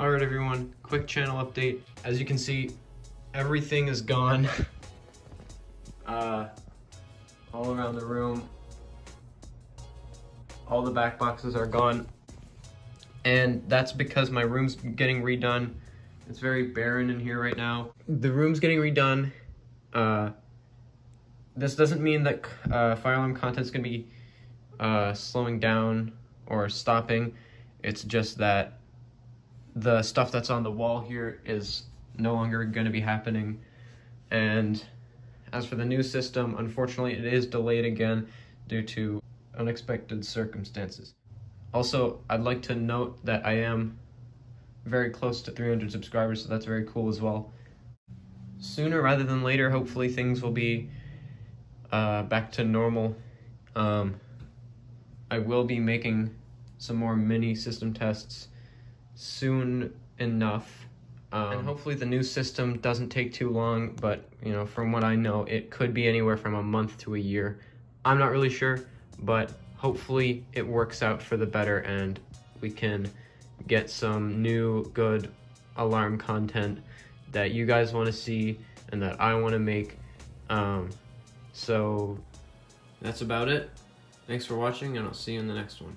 Alright everyone, quick channel update. As you can see, everything is gone. uh, all around the room. All the back boxes are gone. And that's because my room's getting redone. It's very barren in here right now. The room's getting redone. Uh, this doesn't mean that uh, Fire Alarm content's gonna be uh, slowing down or stopping. It's just that the stuff that's on the wall here is no longer going to be happening. And as for the new system, unfortunately, it is delayed again due to unexpected circumstances. Also, I'd like to note that I am very close to 300 subscribers, so that's very cool as well. Sooner rather than later, hopefully things will be uh, back to normal. Um, I will be making some more mini system tests soon enough. Um, and hopefully the new system doesn't take too long, but you know, from what I know, it could be anywhere from a month to a year. I'm not really sure, but hopefully it works out for the better and we can get some new good alarm content that you guys want to see and that I want to make. Um, so that's about it. Thanks for watching and I'll see you in the next one.